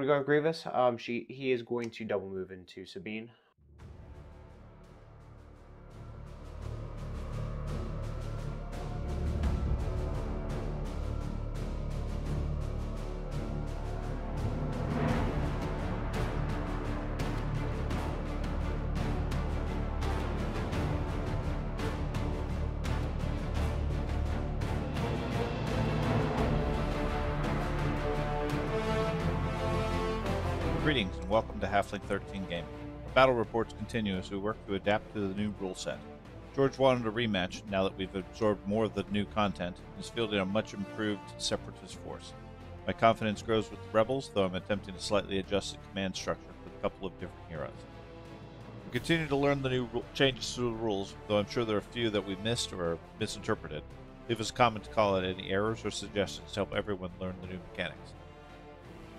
going to go with Grievous. Um, she he is going to double move into Sabine. Halfling 13 game. Battle reports continue as we work to adapt to the new rule set. George wanted a rematch now that we've absorbed more of the new content and is fielding a much improved Separatist force. My confidence grows with the Rebels, though I'm attempting to slightly adjust the command structure with a couple of different heroes. We continue to learn the new changes to the rules, though I'm sure there are a few that we missed or misinterpreted. Leave us a comment to call out any errors or suggestions to help everyone learn the new mechanics.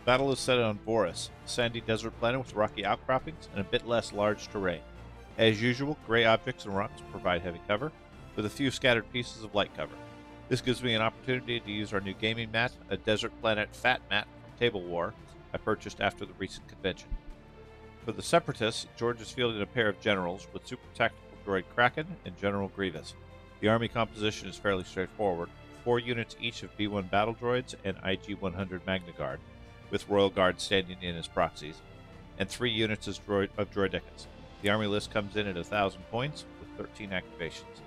Battle is set on Boris, a sandy desert planet with rocky outcroppings and a bit less large terrain. As usual, gray objects and rocks provide heavy cover, with a few scattered pieces of light cover. This gives me an opportunity to use our new gaming mat, a desert planet fat mat from Table War I purchased after the recent convention. For the Separatists, George is fielding a pair of generals with super tactical droid Kraken and General Grievous. The army composition is fairly straightforward, four units each of B-1 battle droids and IG-100 Magna Guard, with Royal Guard standing in as proxies, and three units as droid, of. The army list comes in at 1,000 points, with 13 activations.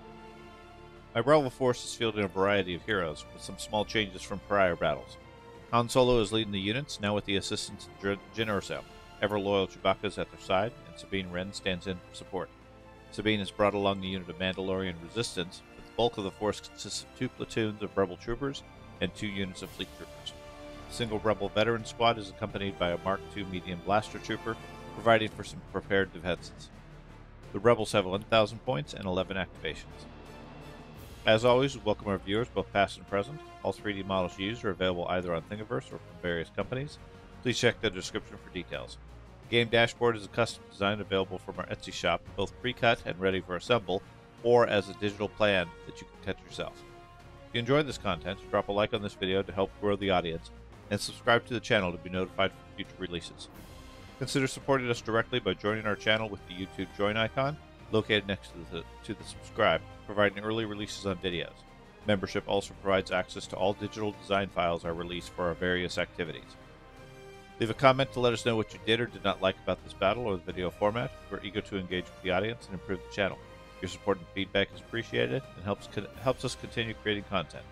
My Rebel force is fielding a variety of heroes, with some small changes from prior battles. Han Solo is leading the units, now with the assistance of Dr- Jyn Erso. Ever loyal Chewbacca is at their side, and Sabine Wren stands in for support. Sabine has brought along the unit of Mandalorian Resistance, but the bulk of the force consists of two platoons of Rebel troopers and two units of fleet troopers. Single Rebel veteran squad is accompanied by a Mark II medium blaster trooper, providing for some prepared defenses. The Rebels have 1,000 points and 11 activations. As always, we welcome our viewers, both past and present. All 3D models used are available either on Thingiverse or from various companies. Please check the description for details. The game dashboard is a custom design available from our Etsy shop, both pre-cut and ready for assemble, or as a digital plan that you can cut yourself. If you enjoyed this content, drop a like on this video to help grow the audience, and subscribe to the channel to be notified for future releases. Consider supporting us directly by joining our channel with the YouTube join icon located next to the, to the subscribe, providing early releases on videos. Membership also provides access to all digital design files I release for our various activities. Leave a comment to let us know what you did or did not like about this battle or the video format. We're eager to engage with the audience and improve the channel. Your support and feedback is appreciated and helps helps us continue creating content.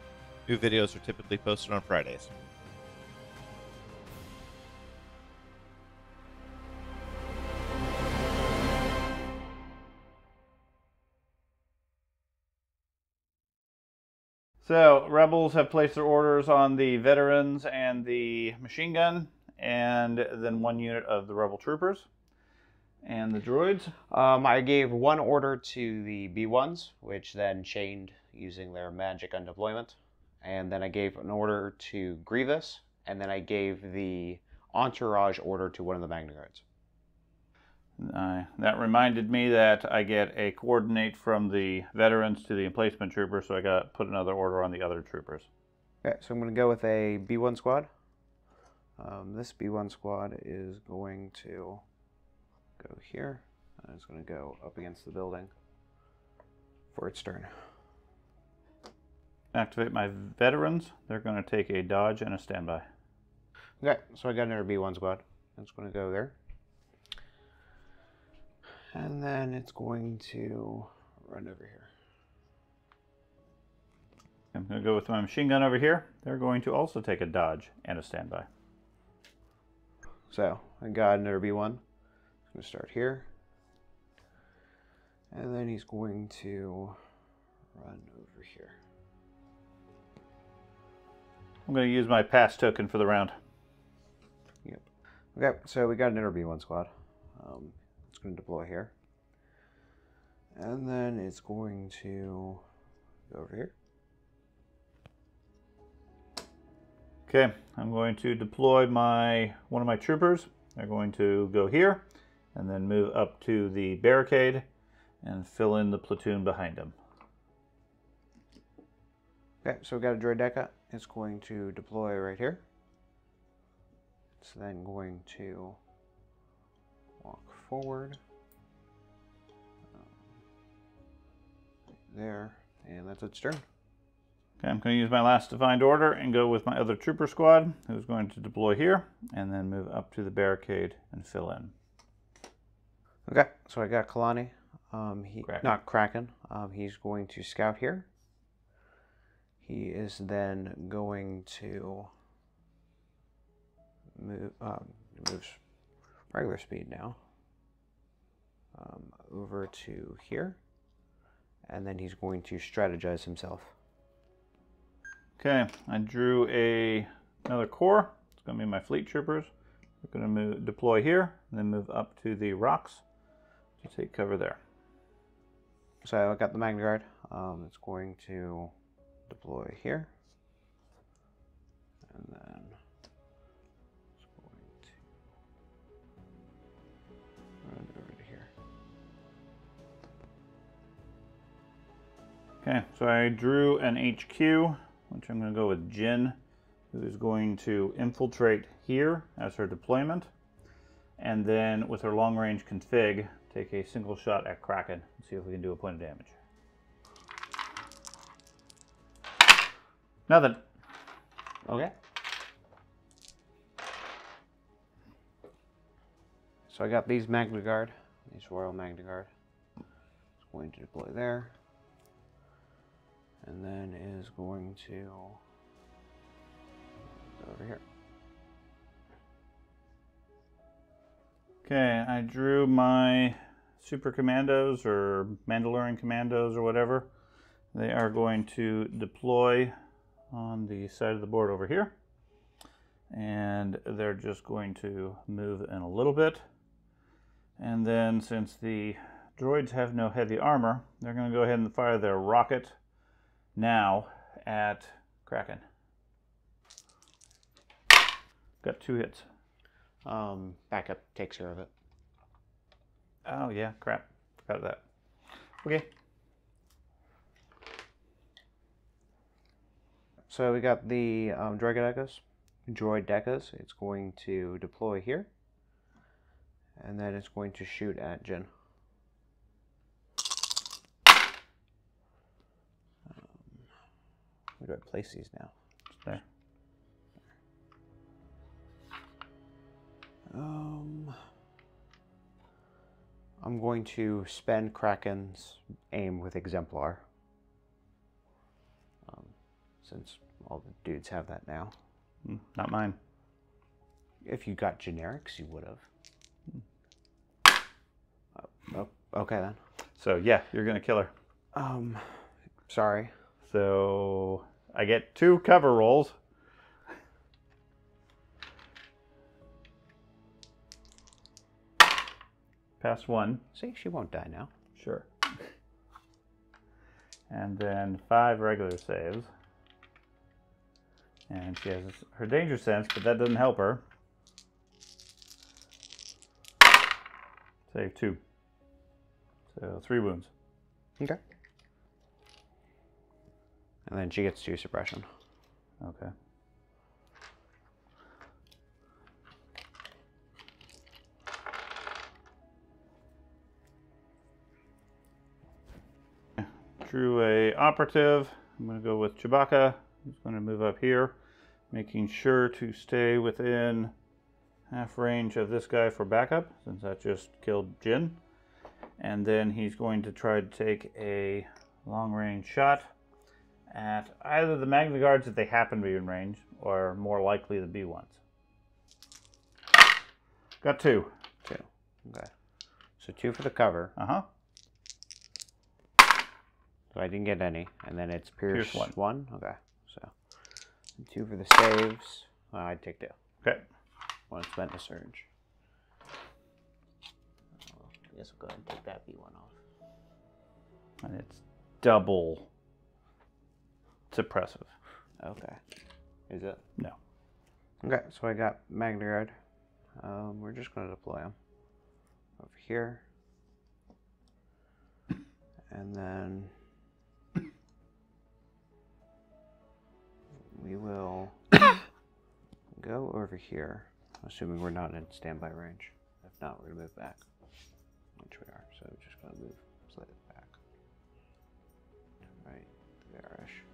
New videos are typically posted on Fridays. So, rebels have placed their orders on the veterans and the machine gun, and then one unit of the rebel troopers and the droids. Um, I gave one order to the B1s, which then chained using their magic undeployment. And then I gave an order to Grievous, and then I gave the entourage order to one of the Magna Guards. Uh, that reminded me that I get a coordinate from the veterans to the emplacement troopers, so I got put another order on the other troopers. Okay, so I'm going to go with a B1 squad. Um, this B1 squad is going to go here, and it's going to go up against the building for its turn. Activate my veterans. They're going to take a dodge and a standby. Okay, so I got another B1 squad. It's going to go there. And then it's going to run over here. I'm going to go with my machine gun over here. They're going to also take a dodge and a standby. So I got another B1. I'm going to start here. And then he's going to run over here. I'm going to use my pass token for the round. Yep. Okay, so we got another B1 squad. Um, going to deploy here. And then it's going to go over here. Okay, I'm going to deploy my one of my troopers. They're going to go here and then move up to the barricade and fill in the platoon behind them. Okay, so we've got a droideka. It's going to deploy right here. it's then going to forward. Um, there, and that's its turn. Okay, I'm going to use my last defined order and go with my other trooper squad, who's going to deploy here, and then move up to the barricade and fill in. Okay, so I got Kalani. Um, he Kraken. not Kraken. Um, he's going to scout here. He is then going to move. Um, moves regular speed now. Um, over to here, and then he's going to strategize himself. Okay, I drew a another core. It's going to be my fleet troopers. We're going to move, deploy here, and then move up to the rocks to take cover there. So I got the Magna Guard. Um, it's going to deploy here. And then Okay, so I drew an HQ, which I'm going to go with Jyn, who is going to infiltrate here as her deployment. And then with her long range config, take a single shot at Kraken and see if we can do a point of damage. Nothing. Okay. So I got these Magna Guard, these Royal Magna Guard. It's going to deploy there. And then is going to go over here. Okay, I drew my super commandos or Mandalorian commandos or whatever. They are going to deploy on the side of the board over here. And they're just going to move in a little bit. And then since the droids have no heavy armor, they're going to go ahead and fire their rocket now at Kraken. Got two hits. Um, backup takes care of it. Oh yeah, crap. Forgot that. Okay. So we got the um, droidekas, droid decas. It's going to deploy here, and then it's going to shoot at Jyn. Where do I place these now? There. Um, I'm going to spend Kraken's aim with Exemplar. Um, since all the dudes have that now. Mm, Not mine. If you got generics, you would have. Oh, oh, okay then. So yeah, you're gonna kill her. Um, sorry. So I get two cover rolls. Pass one. See, she won't die now. Sure. And then five regular saves. And she has her danger sense, but that doesn't help her. Save two. So three wounds. Okay. And then she gets two suppression. Okay. Drew a operative. I'm going to go with Chewbacca. He's going to move up here, making sure to stay within half range of this guy for backup, since that just killed Jyn. And then he's going to try to take a long range shot at either the Magna Guards if they happen to be in range, or more likely the B ones. Got two. Two. Okay. So two for the cover. Uh huh. So I didn't get any. And then it's Pierce, Pierce one. Okay. So two for the saves. Well, I'd take two. Okay. One spent to surge. Oh, I guess we'll go ahead and take that B1 off. And it's double suppressive. Okay. Is it? No. Okay, so I got Magna Guard. Um, we're just going to deploy them over here. And then we will go over here. assuming we're not in standby range. If not, we're gonna move back, which we are. So just gonna move slightly back. Right there-ish.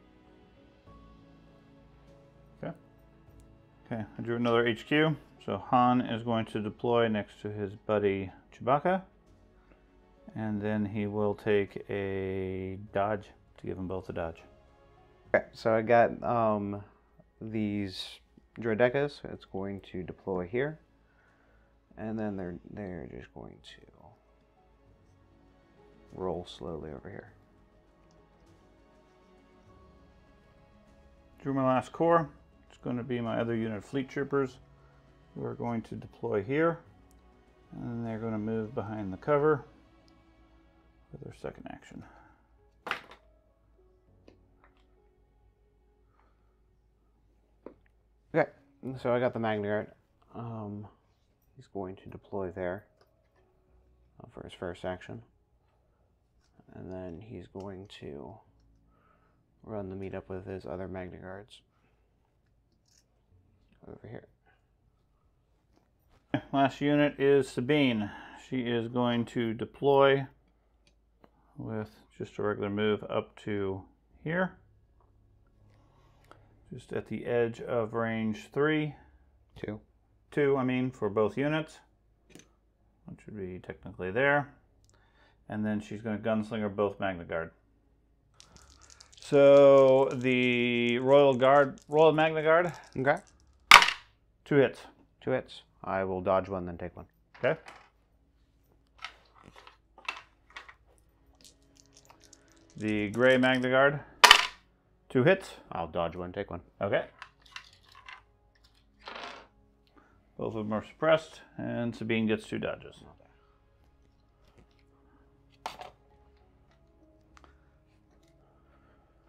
Okay, I drew another HQ. So Han is going to deploy next to his buddy Chewbacca. And then he will take a dodge to give them both a dodge. Okay, so I got um, these droidekas. It's going to deploy here, and then they're they're just going to roll slowly over here. Drew my last core. It's going to be my other unit fleet troopers who are going to deploy here. And they're going to move behind the cover for their second action. Okay, so I got the Guard. Um, he's going to deploy there uh, for his first action, and then he's going to run the meetup with his other Magna Guards over here. Last unit is Sabine. She is going to deploy with just a regular move up to here. Just at the edge of range three. Two. Two, I mean, for both units. Which would be technically there. And then she's going to gunslinger both Magna Guard. So the Royal Guard, Royal Magna Guard, Okay. Two hits. Two hits. I will dodge one, then take one. Okay. The Gray Magna Guard, two hits. I'll dodge one, take one. Okay. Both of them are suppressed, and Sabine gets two dodges.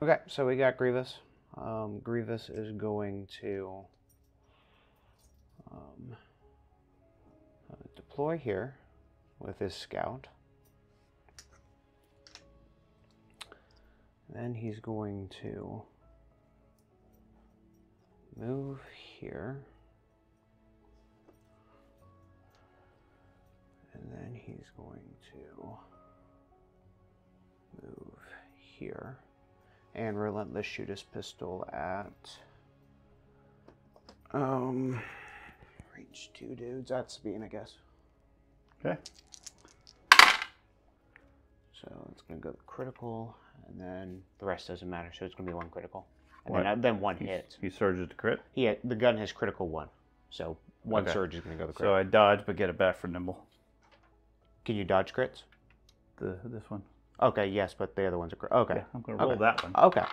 Okay, so we got Grievous. Um, Grievous is going to um, uh, deploy here with his scout. Then he's going to move here. And then he's going to move here and relentless shoot his pistol at um range two dudes that's Sabine I guess Okay. so it's gonna go critical and then the rest doesn't matter so it's gonna be one critical and then, uh, then one hit He surges to crit. he had, the gun has critical one so one Okay. surge is gonna go the crit So I dodge, but get it back for nimble. can you dodge crits The this one. okay yes but the other ones are crit okay Yeah, I'm gonna roll Okay. that one. okay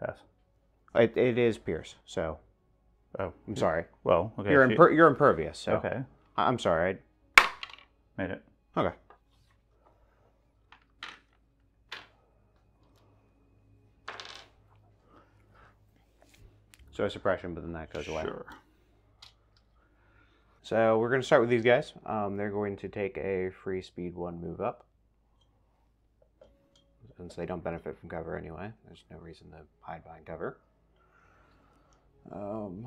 Pass. it, it is Pierce so Oh, I'm sorry well, okay. you're imper- you're impervious so okay. I- I'm sorry I, Made it. Okay. So a suppression, but then that goes away. Sure. So we're going to start with these guys. Um, they're going to take a free speed one move up. Since they don't benefit from cover anyway, there's no reason to hide behind cover. Um,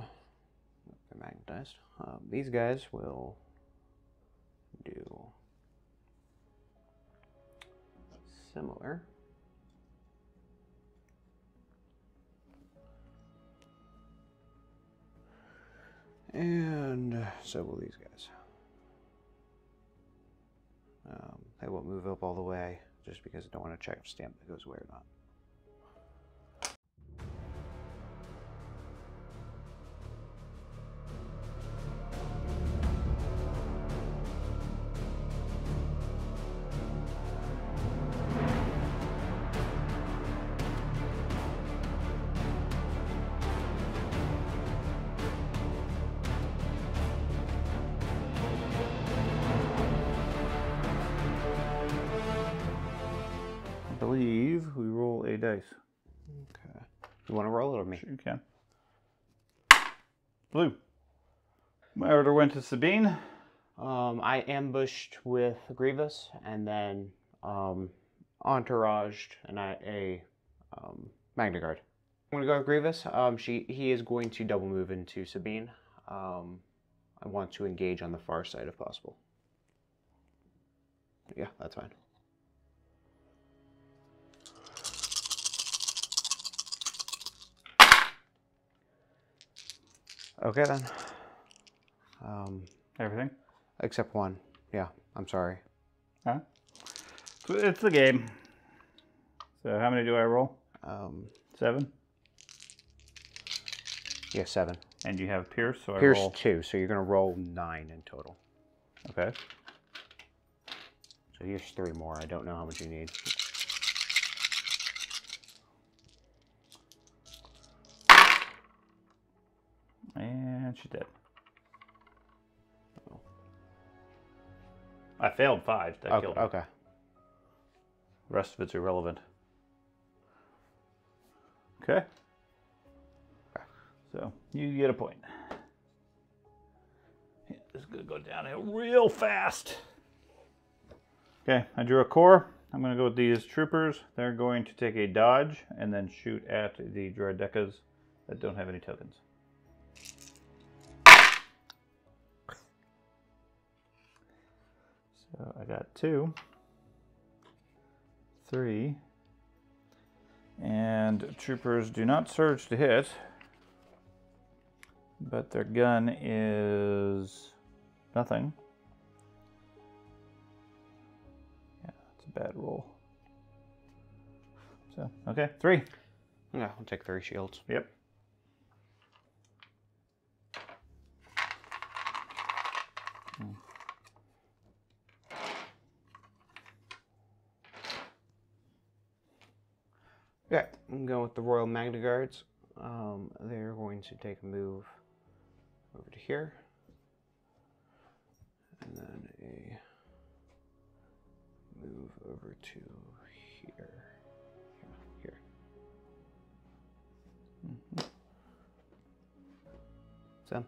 they're magnetized. Um, these guys will do similar. And so will these guys. Um, they won't move up all the way just because I don't want to check if stamp goes away or not. My order went to Sabine. Um, I ambushed with Grievous and then um, entouraged and I, a um, Magna Guard. I'm gonna go with Grievous. Um, she he is going to double move into Sabine. Um, I want to engage on the far side if possible. Yeah, that's fine. Okay then. Um, Everything? except one. Yeah, I'm sorry. Huh? It's the game. So how many do I roll? Um, Seven? yeah, seven. And you have Pierce, so I Here's roll. two, so you're gonna roll nine in total. Okay. So here's three more. I don't know how much you need. And she's dead. I failed five. That Okay. killed okay. The rest of it's irrelevant. Okay. So you get a point. This is gonna go downhill real fast. Okay, I drew a core. I'm gonna go with these troopers. They're going to take a dodge and then shoot at the droidekas that don't have any tokens. So I got two three. And troopers do not surge to hit, but their gun is nothing. Yeah, that's a bad roll. So, okay, three. Yeah, I'll take three shields. Yep. Okay, I'm going with the Royal Magna Guards. Um, they're going to take a move over to here. And then a move over to here. Yeah, here. So,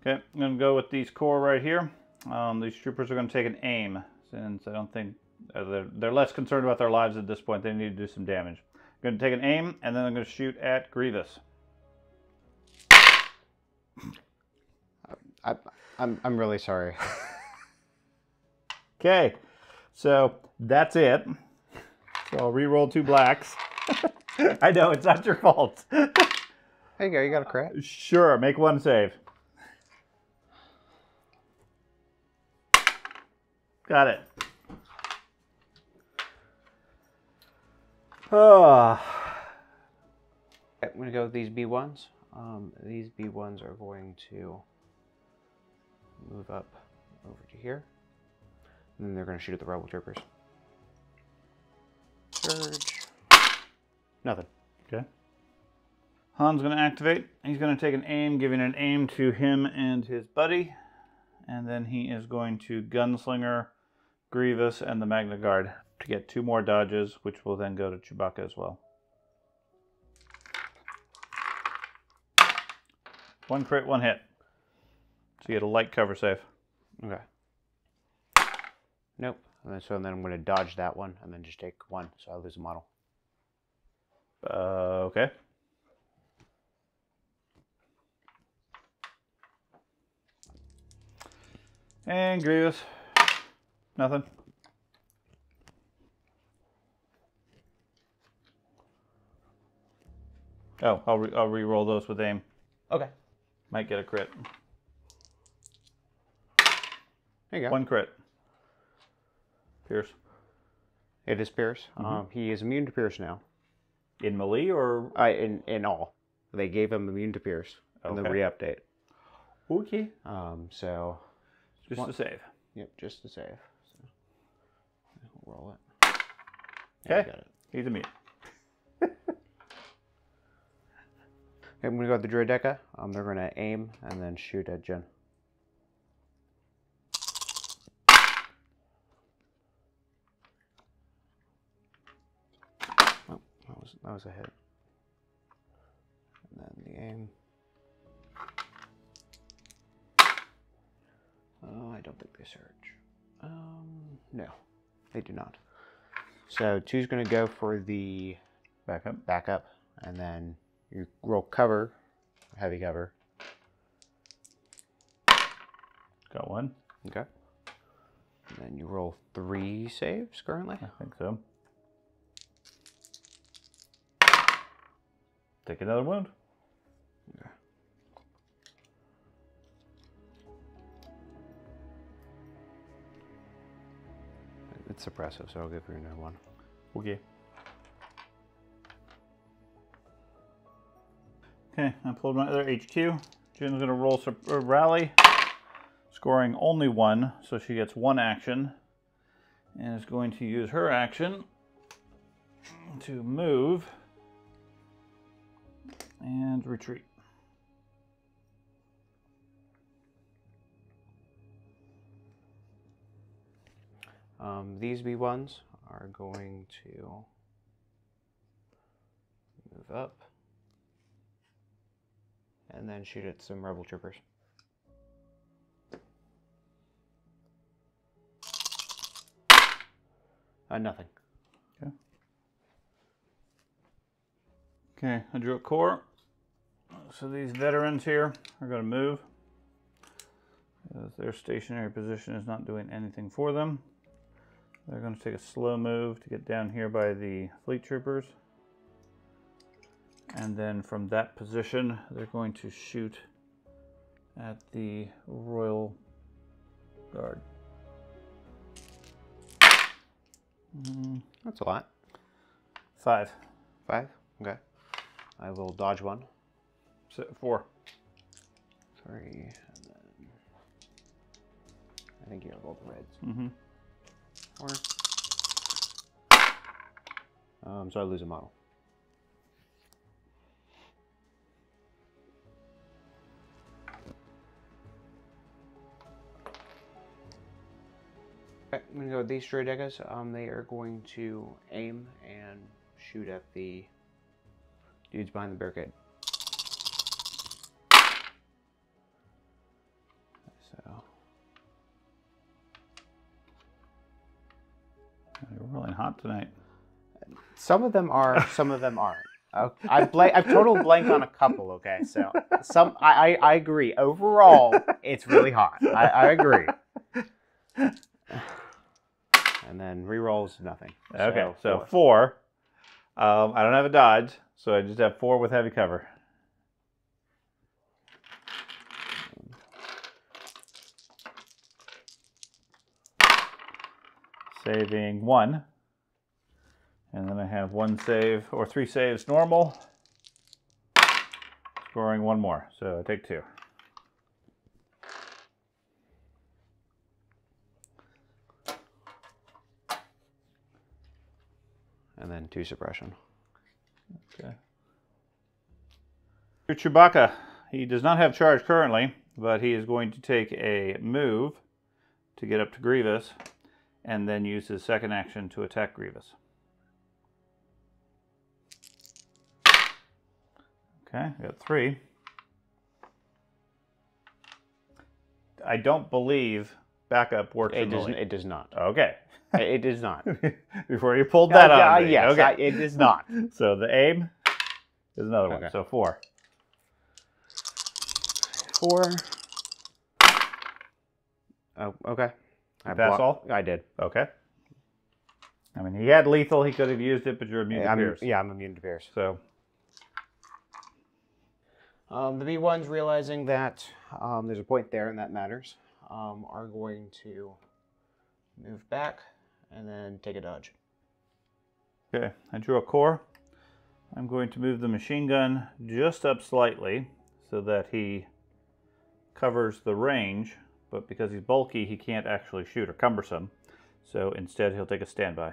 Okay, I'm going to go with these core right here. Um, these troopers are going to take an aim since I don't think uh, they're, they're less concerned about their lives at this point. They need to do some damage. I'm going to take an aim and then I'm going to shoot at Grievous. I, I'm, I'm really sorry. Okay, so that's it. So I'll re-roll two blacks. I know it's not your fault. there you go, you got a crit. sure, make one save. Got it. Okay, I'm going to go with these B1s. Um, these B1s are going to move up over to here. And then they're going to shoot at the rebel troopers. Surge. Nothing. Okay. Han's going to activate. He's going to take an aim, giving an aim to him and his buddy. And then he is going to Gunslinger, Grievous, and the Magna Guard to get two more dodges, which will then go to Chewbacca as well. One crit, one hit. So you get a light cover save. Okay. Nope. And then, so then I'm going to dodge that one and then just take one, so I lose a model. Uh, okay. And Grievous. Nothing. Oh, I'll, re- I'll re-roll those with aim. Okay. Might get a crit. There you go. One crit. Pierce. It is Pierce. Um, he is immune to Pierce now. In melee or I in in all. They gave him immune to Pierce in the Okay. re-update. okay? Um, so Just One- a save. Yep, just to save. So, we'll roll it. Okay. got it. He's immune. I'm gonna go with the Droideka. Um, they're gonna aim and then shoot at Jyn. Oh, that was that was a hit. And then the aim. Oh, I don't think they surge. Um, no, they do not. So two's gonna go for the backup, backup, and then you roll cover, heavy cover. Got one. Okay. And then you roll three saves currently. I think so. Take another wound. It's suppressive, so I'll give you another one. Okay. Okay, I pulled my other HQ. Jyn's gonna roll sup- uh, rally, scoring only one, so she gets one action, and is going to use her action to move and retreat. Um, these B1s are going to move up and then shoot at some rebel troopers. Uh, nothing. Okay, I drew a core. So these veterans here are going to move. Their stationary position is not doing anything for them. They're going to take a slow move to get down here by the fleet troopers. And then from that position, they're going to shoot at the Royal Guard. Mm, That's a lot. five. Five? Okay. I will dodge one. So, four. Three, and then. I think you have all the reds. Mm-hmm. Four. Um, so I lose a model. Okay, I'm gonna go with these Droidekas. Um, they are going to aim and shoot at the dudes behind the barricade. So You're rolling hot tonight. Some of them are, some of them aren't. Uh, I blank. I've total blank on a couple. Okay, so some. I, I, I agree. Overall, it's really hot. I, I agree. And then rerolls nothing. Okay, so, four. four. Um, I don't have a dodge, so I just have four with heavy cover. Saving one. And then I have one save, or three saves normal. Scoring one more, so I take two. And then two suppression. Okay. Your Chewbacca. He does not have charge currently, but he is going to take a move to get up to Grievous and then use his second action to attack Grievous. Okay, I got three. I don't believe backup works It does. melee. It does not. Okay. It, it not. Before you pulled that Uh, on uh, yes, okay. I- it is not. So the aim is another one. So four. Four. Oh, okay. I pass block- all? I did. Okay. I mean, he had lethal. He could have used it, but you're immune to I'm, pierce. yeah, I'm immune to pierce. So Um, the B1s realizing that um, there's a point there and that matters, um, are going to move back and then take a dodge. okay, I drew a core. I'm going to move the machine gun just up slightly so that he covers the range, but because he's bulky, he can't actually shoot or cumbersome. So instead, he'll take a standby.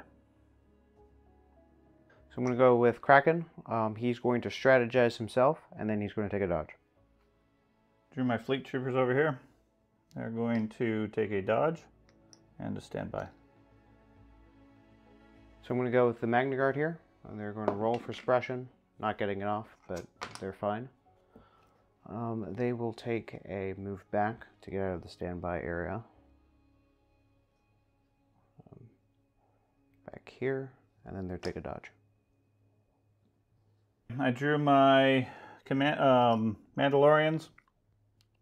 So I'm going to go with Kraken. Um, he's going to strategize himself and then he's going to take a dodge. Drew my fleet troopers over here. They're going to take a dodge and a standby. So I'm going to go with the Magna Guard here. And they're going to roll for suppression. Not getting it off, but they're fine. Um, they will take a move back to get out of the standby area. Um, back here, and then they'll take a dodge. I drew my command um, Mandalorians.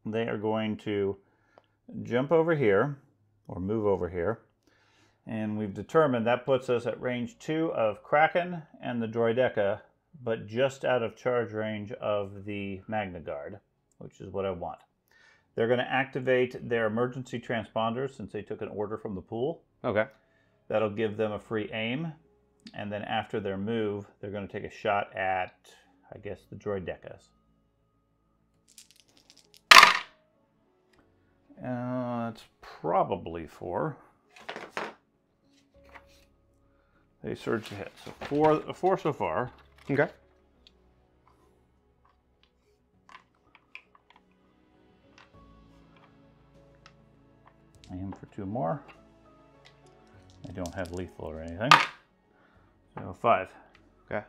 They are going to jump over here or move over here. And we've determined that puts us at range two of Kraken and the Droideka, but just out of charge range of the Magna Guard, which is what I want. They're going to activate their emergency transponders since they took an order from the pool. Okay. That'll give them a free aim. And then after their move, they're going to take a shot at, I guess, the Droidekas. Uh, it's probably four. They surge to hit. So four, four so far. Okay. Aim for two more. I don't have lethal or anything. So five. Okay.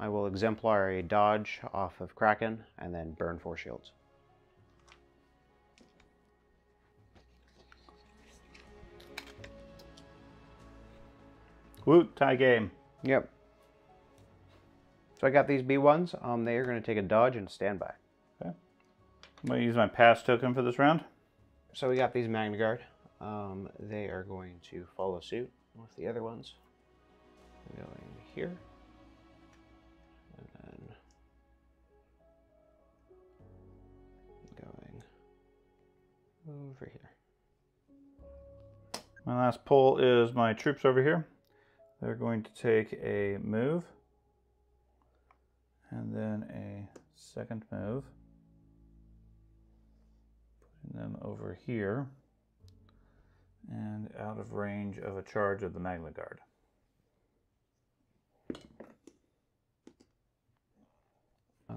I will exemplary dodge off of Kraken and then burn four shields. Woot, tie game. Yep. So I got these B1s. Um, they are going to take a dodge and standby. Okay. I'm going to use my pass token for this round. So we got these Magna Guard. Um, they are going to follow suit with the other ones. Going here. And then going over here. My last pull is my troops over here. They're going to take a move and then a second move. Putting them over here and out of range of a charge of the Magna Guard.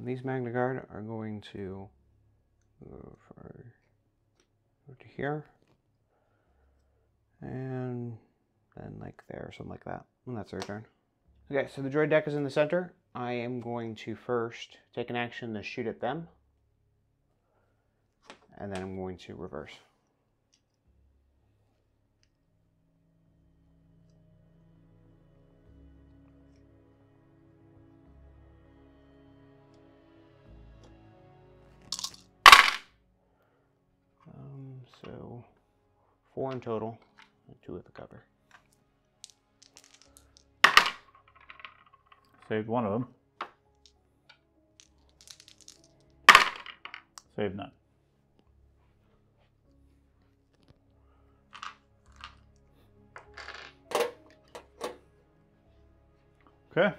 These Magna Guard are going to move over to here. And then like there, or something like that. And that's their turn. Okay, so the droid deck is in the center. I am going to first take an action to shoot at them. And then I'm going to reverse. Um, so four in total, and two at the cover. Saved one of them. Saved none. Okay.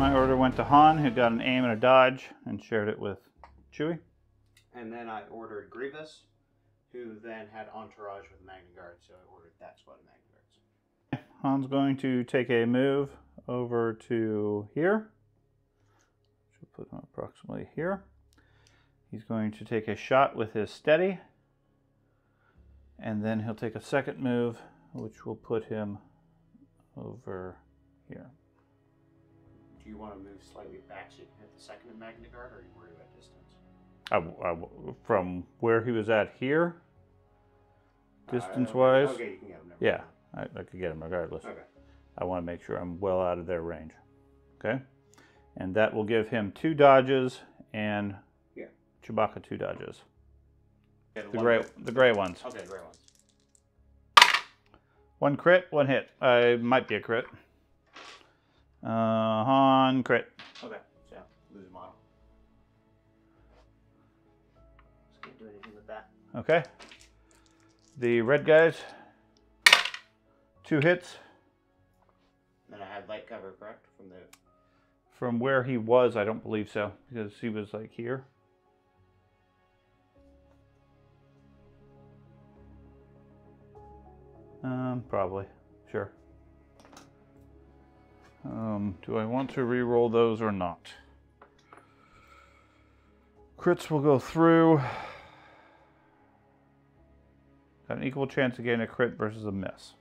My order went to Han, who got an aim and a dodge, and shared it with Chewie. And then I ordered Grievous, who then had Entourage with Magna Guard, so I ordered that squad of Magna Guards. Han's going to take a move over to here. Should put him approximately here. He's going to take a shot with his steady. And then he'll take a second move, which will put him over here. Do you want to move slightly back so you can hit the second of Magna Guard, or are you worried about distance? I I from where he was at here, distance Uh, wise, Okay, you can get him. never yeah. I, I could get him regardless. Okay. I want to make sure I'm well out of their range. Okay? And that will give him two dodges and Yeah. Chewbacca two dodges. The gray hit. the gray ones. Okay, gray ones. One crit, one hit. Uh, might be a crit. Uh, Han crit. Okay, yeah, lose a model. Can't do anything with that. Okay. The red guys. Two hits. And I had light cover, correct? From the from where he was, I don't believe so, because he was like here. Um, probably. Sure. Um, do I want to re-roll those or not? Crits will go through. Got an equal chance of getting a crit versus a miss.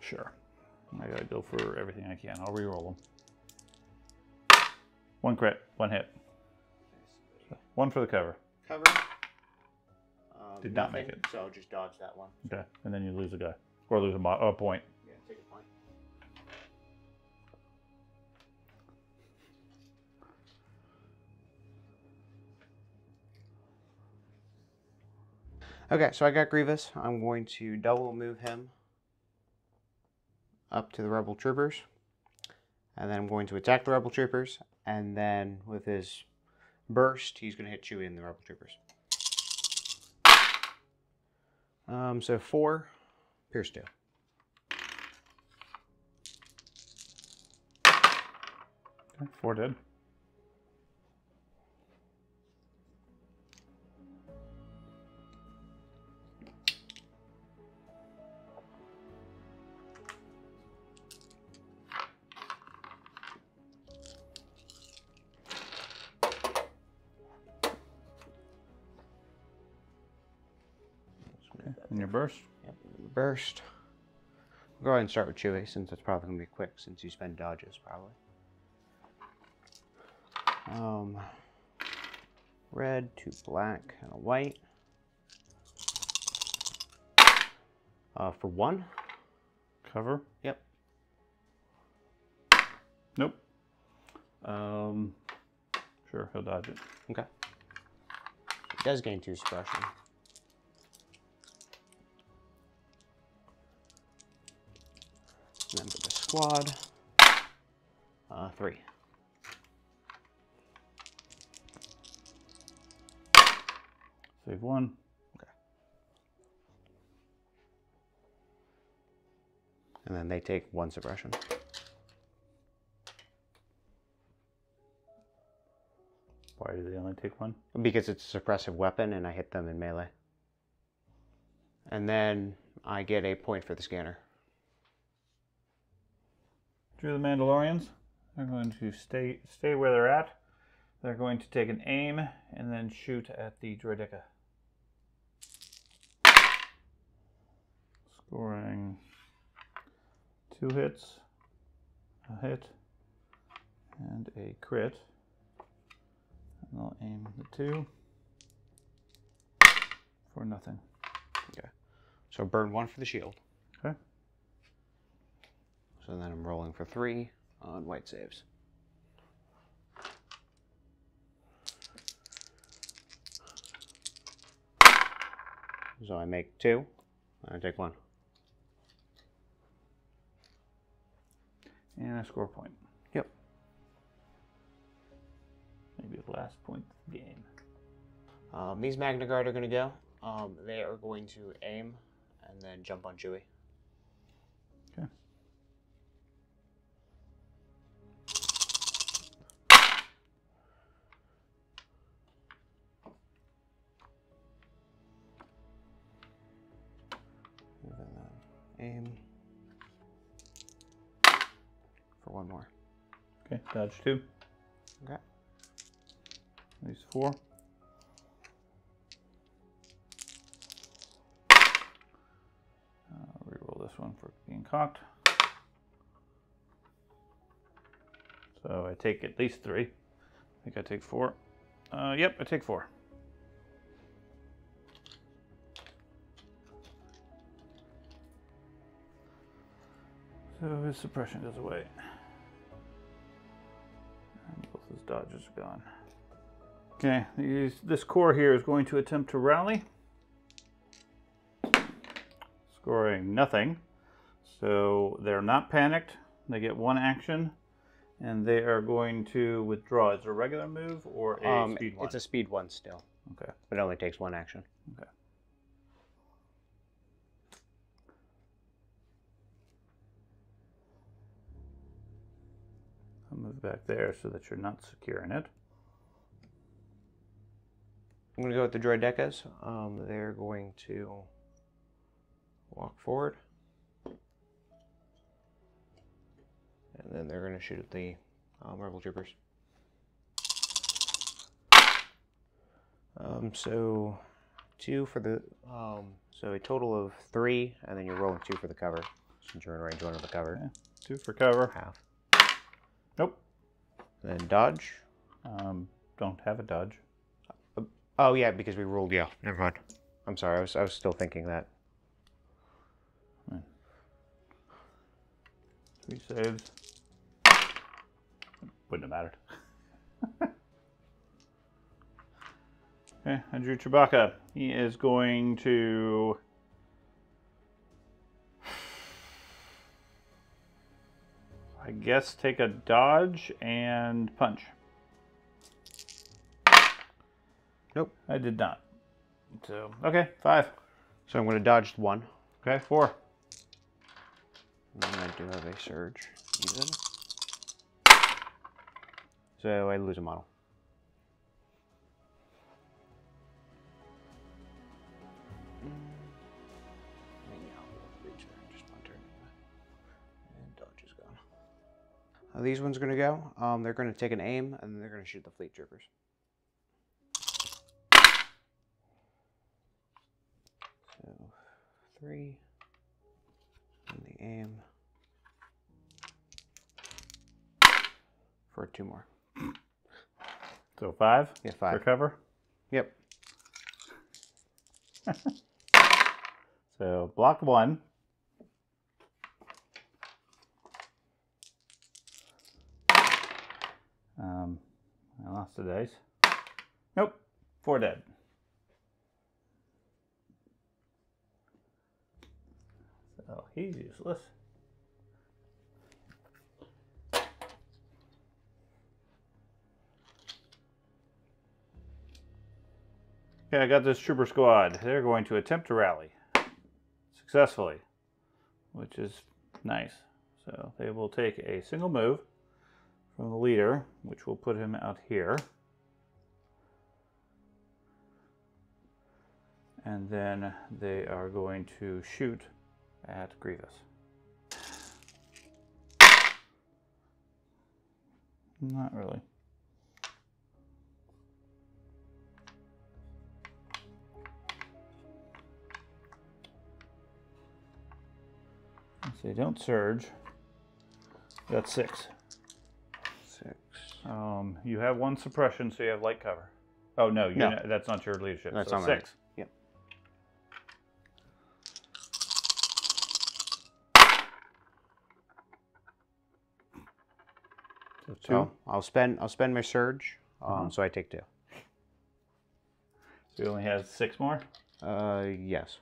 Sure. I gotta go for everything I can. I'll re-roll them. One crit, one hit. One for the cover. Cover. Um, Did not make it. So I'll just dodge that one. Okay, and then you lose a guy. Or lose a, a point. Okay, so I got Grievous. I'm going to double move him up to the Rebel Troopers. And then I'm going to attack the Rebel Troopers. And then with his burst, he's going to hit Chewie and the Rebel Troopers. Um, so four, Pierce two. Four dead. And your burst. Yep, burst. We'll go ahead and start with Chewie since it's probably gonna be quick since you spend dodges probably. Um, red, two black, and a white. Uh, for one. Cover. Yep. Nope. Um, sure, he'll dodge it. Okay. It does gain two suppression. Squad, uh, three. Save one. Okay. And then they take one suppression. Why do they only take one? Because it's a suppressive weapon and I hit them in melee. And then I get a point for the scanner. Drew the Mandalorians. They're going to stay stay where they're at. They're going to take an aim and then shoot at the droideka. Scoring two hits, a hit, and a crit. And I'll aim the two for nothing. Okay. So burn one for the shield. Okay. So then I'm rolling for three on white saves. So I make two, and I take one. And a score a point. Yep. Maybe the last point of the game. Um, these Magna Guard are going to go. Um, they are going to aim and then jump on Chewie. Aim for one more. Okay, dodge two. Okay. These four. Uh, reroll this one for being cocked. So I take at least three. I think I take four. Uh, yep, I take four. So his suppression goes away. And both his dodges are gone. Okay, these, this core here is going to attempt to rally. Scoring nothing. So they're not panicked. They get one action. And they are going to withdraw. Is it a regular move or a Um, speed one? it's a speed one still, Okay. but it only takes one action. Okay. Move back there so that you're not securing it. I'm going to go with the droidekas. Um, they're going to walk forward. And then they're going to shoot at the um, rebel troopers. Um, so two for the um, so a total of three, and then you're rolling two for the cover since you're in range one of the cover. Two for cover. Half. Nope. And then dodge. Um, don't have a dodge. Oh yeah, because we rolled. Yeah, never mind. I'm sorry. I was I was still thinking that. Three saves. Wouldn't have mattered. okay, I drew Chewbacca. He is going to. I guess take a dodge and punch. Nope. I did not. So, okay, five. So I'm going to dodge one. Okay, four. And then I do have a surge. Even. So I lose a model. These ones are going to go? Um, they're going to take an aim and then they're going to shoot the fleet troopers. So three. And the aim. For two more. So five. Yeah, five. For cover. Yep. So block one. Um, I lost the dice. Nope, four dead. So he's useless. Okay, I got this trooper squad. They're going to attempt to rally successfully, which is nice. So they will take a single move from the leader, which will put him out here. And then they are going to shoot at Grievous. Not really. So they don't surge. That's six. Um, you have one suppression, so you have light cover. Oh no, you No. know, that's not your leadership. That's so not six. Yep. So two. I'll spend I'll spend my surge. Um, Mhm. so I take two. So he only has six more. Uh, yes.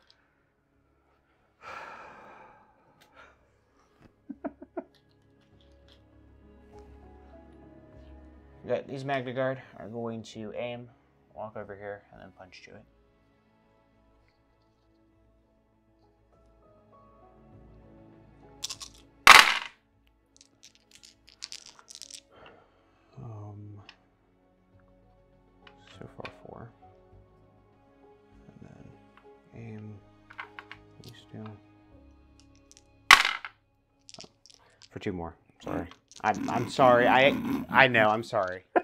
Got these Magna Guard are going to aim, walk over here, and then punch to it. Um, so far four. And then aim. These two. Oh, for two more. Sorry. I'm, I'm sorry. I I know. I'm sorry.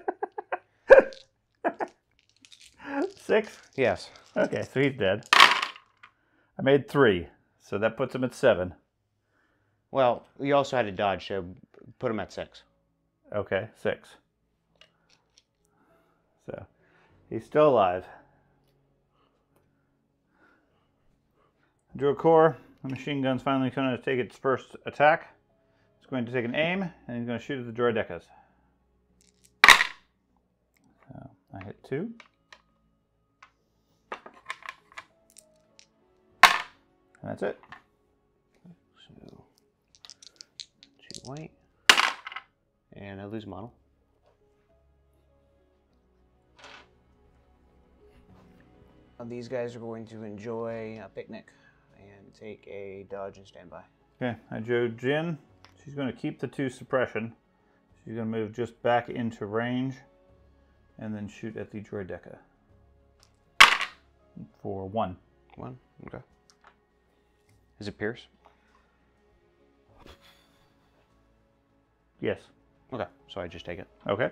Six. Yes. Okay, so he's dead. I made three, so that puts him at seven. Well, we also had to dodge, so put him at six. Okay, six. So he's still alive. Drew a core. The machine gun's finally going to take its first attack. It's going to take an aim, and he's going to shoot at the droidekas. So I hit two. And that's it. So two white, and I lose model. These guys are going to enjoy a picnic and take a dodge and standby. Okay, I drew Jyn. She's going to keep the two suppression. She's going to move just back into range and then shoot at the Droideka for one. One. Okay. Is it Pierce? Yes. Okay, so I just take it. Okay.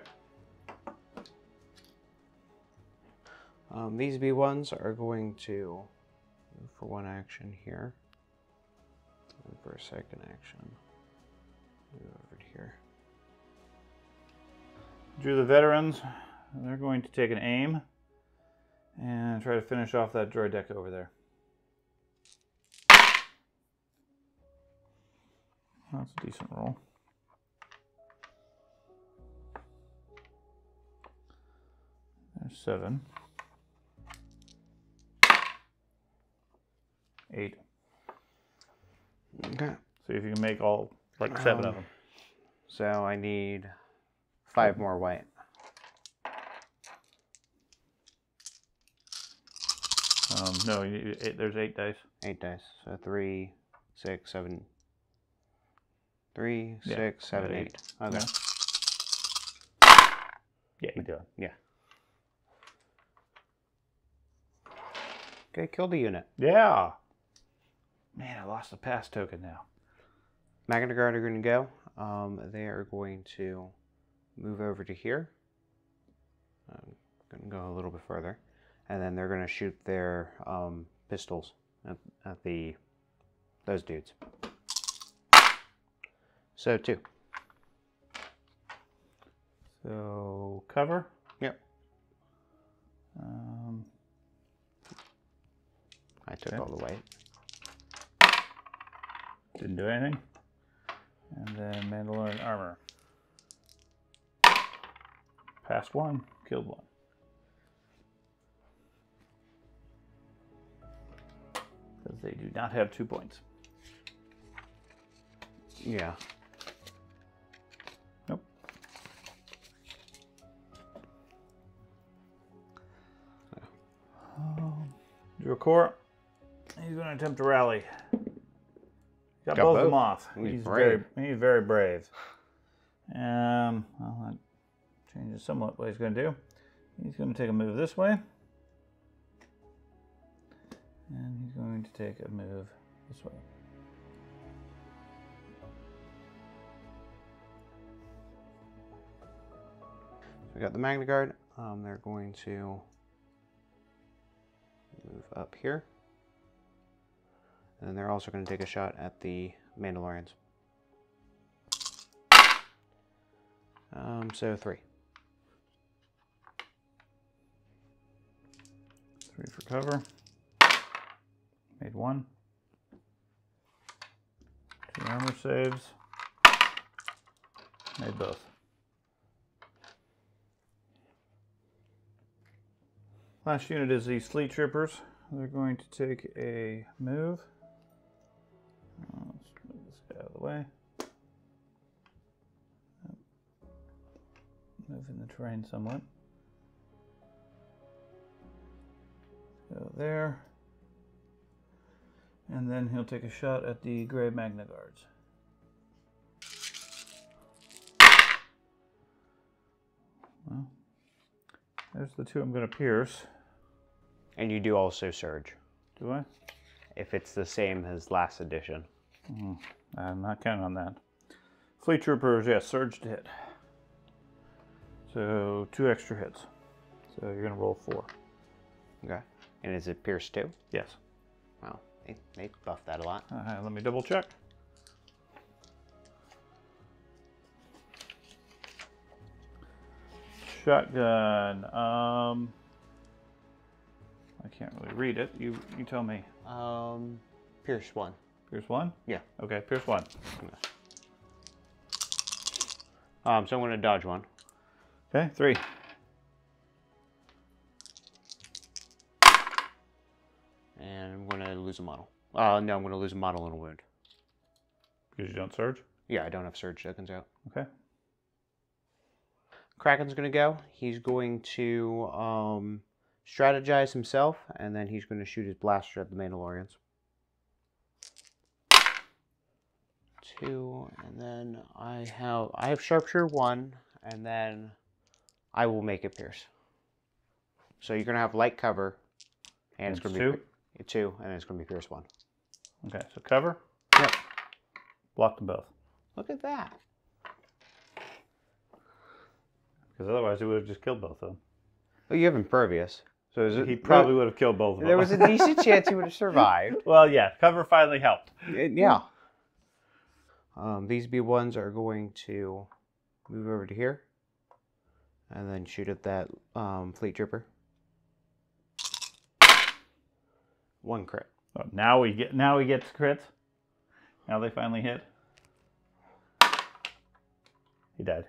Um, these B1s are going to move for one action here. And for a second action, move over to here. Drew the veterans. They're going to take an aim and try to finish off that droideka over there. That's a decent roll. There's seven. Eight. Okay. See if you can make all like seven of Um, them. So I need five more white. Um, no, you, eight, there's eight dice. Eight dice. So three, six, seven. Three, Yeah, six, seven, eight. eight. Okay. Yeah, you do it. Yeah. Okay, kill the unit. Yeah. Man, I lost the pass token now. Magna Guard are going to go. Um, they are going to move over to here. I'm going to go a little bit further. And then they're going to shoot their um, pistols at, at the those dudes. So two. So cover. Yep. Um, I took Okay. all the weight. didn't do anything. And then Mandalorian armor. Passed one, killed one. Because they do not have two points. Yeah. Nope. Um, Drew a core. He's going to attempt to rally. Got, Got both of them off. He's He's, very he's very brave. Um, well, that changes somewhat what he's going to do. He's going to take a move this way. And he's going to take a move this way. We got the Magna Guard. Um, they're going to move up here. And they're also going to take a shot at the Mandalorians. Um, so three. Three for cover. Made one. Two armor saves. Made both. Last unit is the Fleet Troopers. They're going to take a move. The way. Moving the terrain somewhat. Go there. And then he'll take a shot at the Grey Magna Guards. Well, there's the two I'm going to pierce. And you do also Surge. Do I? If it's the same as last edition. I'm not counting on that. Fleet Troopers, yes, surge to hit. So two extra hits. So you're going to roll four. Okay. And is it Pierce 2? Yes. Wow. They, they buffed that a lot. Uh, let me double check. Shotgun. Um, I can't really read it. You you tell me. Um, Pierce 1. Pierce one. Yeah. Okay, Pierce one. Um, so I'm going to dodge one. Okay, three. And I'm going to lose a model. Uh, no, I'm going to lose a model and a wound. Because you don't surge. Yeah, I don't have Surge tokens out. Okay. Kraken's going to go. He's going to um, strategize himself, and then he's going to shoot his blaster at the Mandalorians. Two, and then I have I have Sharpshooter one, and then I will make it Pierce. So you're going to have light cover, and it's going to be two? Two, and it's to be Pierce one. Okay, so cover. Yep. Block them both. Look at that. Because otherwise, he would have just killed both of them. Well, you have impervious, so is it, He probably would have killed both of them. There was a decent chance he would have survived. well, yeah, cover finally helped. Uh, yeah. Um, these B1s are going to move over to here and then shoot at that um, fleet trooper. One crit. Oh, now we get now we get crits. Now they finally hit. He died.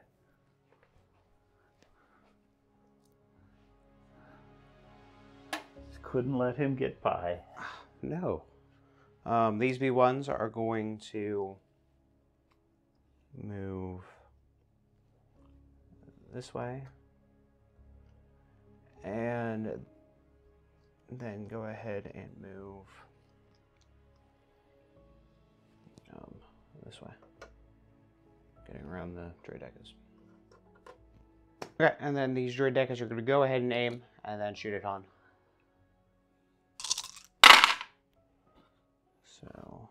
Just couldn't let him get by. No. Um, these B1s are going to move this way. And then go ahead and move um, this way. Getting around the droidekas. Okay, and then these droidekas are going to go ahead and aim and then shoot it on. So,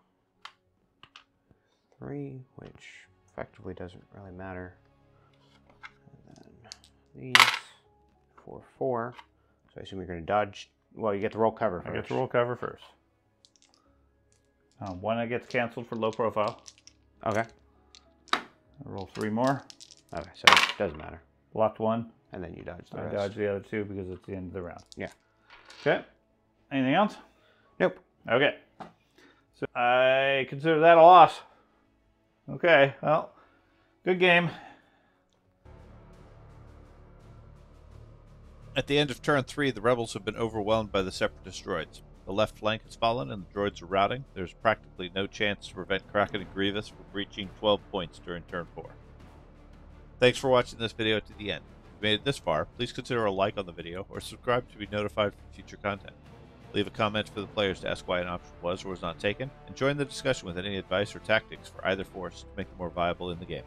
three, which effectively doesn't really matter. And then these, four, four. So I assume you're going to dodge. Well, you get to roll cover first. I get to roll cover first. Um, one that gets canceled for low profile. Okay. I roll three more. Okay, so it doesn't matter. Blocked one. And then you dodge the I rest. dodge the other two because it's the end of the round. Yeah. Okay. Anything else? Nope. Okay. So I consider that a loss. Okay. Well, good game. At the end of turn three, the rebels have been overwhelmed by the separatist droids. The left flank has fallen and the droids are routing. There's practically no chance to prevent Kraken and Grievous from reaching 12 points during turn four. Thanks for watching this video to the end. If you made it this far, please consider a like on the video or subscribe to be notified for future content. Leave a comment for the players to ask why an option was or was not taken, and join the discussion with any advice or tactics for either force to make it more viable in the game.